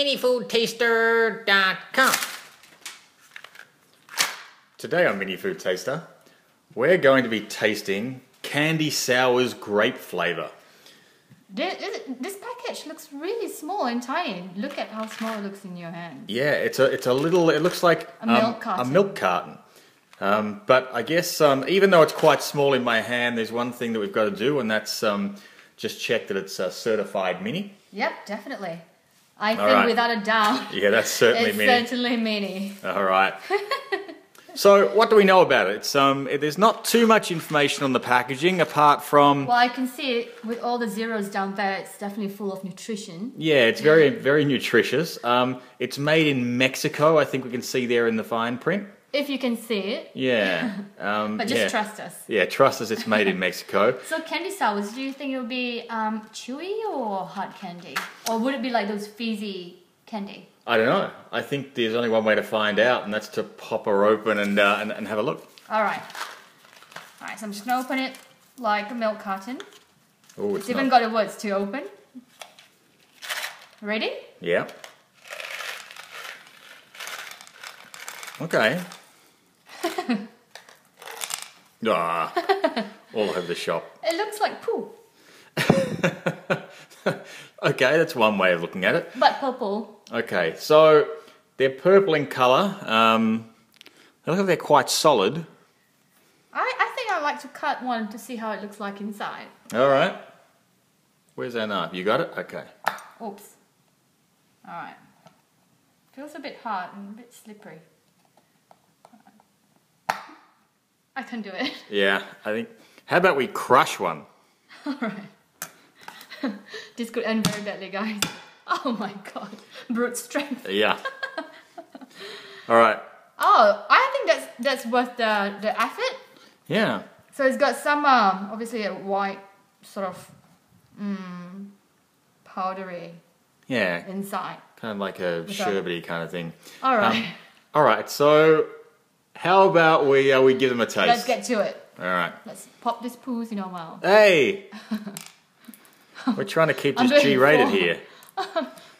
minifoodtaster.com. Today on Mini Food Taster, we're going to be tasting Candy Sours grape flavour. This, this package looks really small and tiny. Look at how small it looks in your hand. Yeah, it's a it's a little. It looks like A milk carton. A milk carton. Um, but I guess um, even though it's quite small in my hand, there's one thing that we've got to do, and that's um, just check that it's a certified mini. Yep, definitely. I All think right. without a doubt, Yeah, that's certainly it's mini. certainly mini. All right. so what do we know about it? It's um, it, there's not too much information on the packaging apart from Well, I can see it with all the zeros down there. It's definitely full of nutrition. yeah, it's very very nutritious. Um, it's made in Mexico. I think we can see there in the fine print. If you can see it, Yeah. Um, but just yeah. trust us. Yeah, trust us. It's made in Mexico. So candy sours, do you think it'll be um, chewy or hard candy, or would it be like those fizzy candy? I don't know. I think there's only one way to find out, and that's to pop her open and uh, and, and have a look. All right, all right. So I'm just gonna open it like a milk carton. Oh, It's it's even got the words to open. Ready? Yeah. Okay. ah, all over the shop. It looks like poo, Okay, that's one way of looking at it. but purple. Okay, so they're purple in colour. Um, they look like they're quite solid. I, I think I'd like to cut one to see how it looks like inside. All right. Where's our knife? You got it? Okay. Oops. All right. Feels a bit hard and a bit slippery. I can do it. Yeah, I think. How about we crush one? All right. this could end very badly, guys. Oh my god. Brute strength. Yeah. All right. Oh, I think that's that's worth the the effort. Yeah. So it's got some um, obviously a white sort of mm, powdery Yeah. inside. Kind of like a sherbety kind of thing. All right. Um, all right. So, how about we uh, we give them a taste? Let's get to it. All right. Let's pop this poos in our mouth. Hey. We're trying to keep I'm this doing G-rated four. here.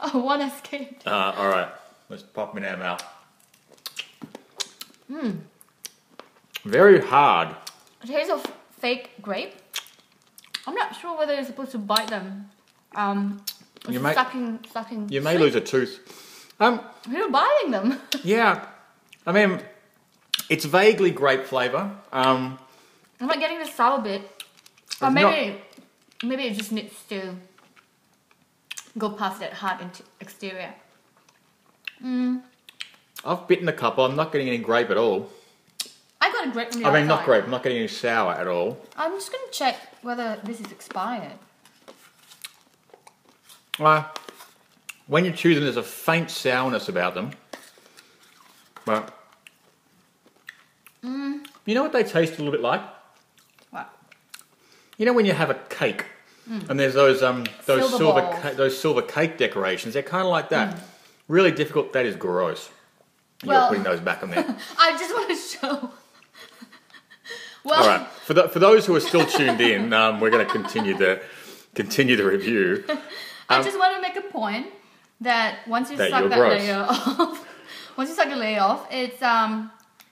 Oh, one escaped. Uh, all right. Let's pop them in our mouth. Hmm. Very hard. A taste of fake grape. I'm not sure whether you're supposed to bite them. Um, You may- sucking, sucking. You may sweet. lose a tooth. Um. You're biting them. Yeah. I mean, it's vaguely grape flavour. Um. I'm not getting the sour bit. Or It's maybe, maybe it just needs to go past that hard exterior. I've bitten a couple. I'm not getting any grape at all. I got a grape I mean, not grape. I'm not getting any sour at all. I'm just gonna check whether this is expired. Uh, when you're choosing, there's a faint sourness about them. But Mm. you know what they taste a little bit like? What? You know when you have a cake and there's those um those Mm. Silver silver. Mm. ca- those silver cake decorations. They're kind of like that. Really difficult. That is gross. You're Well- putting those back on there. I just want to show. well, All right. For the, for those who are still tuned in, um, we're going to continue the continue the review. I just want to make a point that once you That suck that gross. layer off, once you suck the layer off, it's um,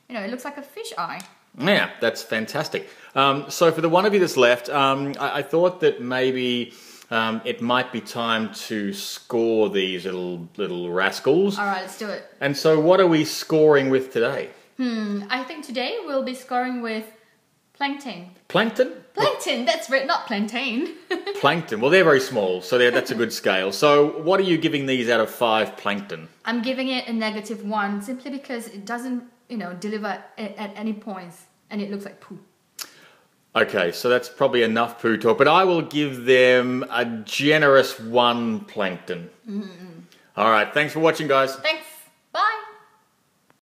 you know, it looks like a fish eye. Yeah, that's fantastic. Um, so for the one of you that's left, um, I, I thought that maybe um, it might be time to score these little little rascals. All right, let's do it. And so, what are we scoring with today? Hmm, I think today we'll be scoring with plankton. Plankton. Plankton, that's right, not plantain. Plankton. Well, they're very small, so that's a good scale. So, what are you giving these out of five plankton? I'm giving it a negative one simply because it doesn't, you know, deliver at, at any points, and it looks like poo. Okay, so that's probably enough poo talk, but I will give them a generous one plankton. All right, thanks for watching, guys. Thanks.